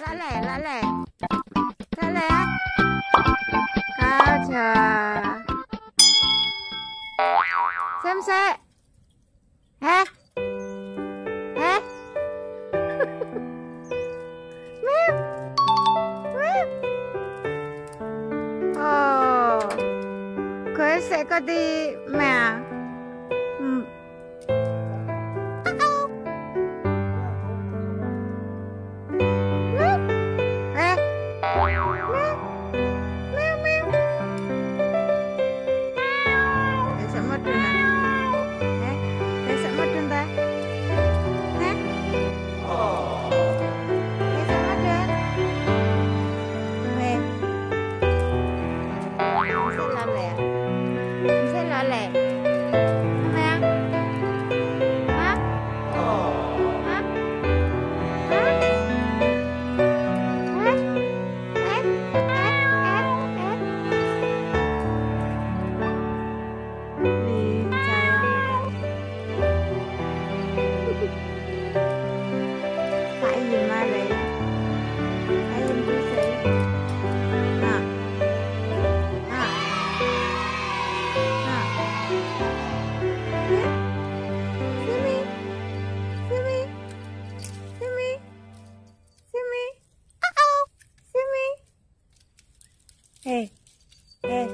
lá lẻ lá lẻ. Lá lẻ cao chờ. Xem xe. Hả? Hả? Mèo mèo ồ. Cô sẽ có đi mèo Hey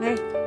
Hey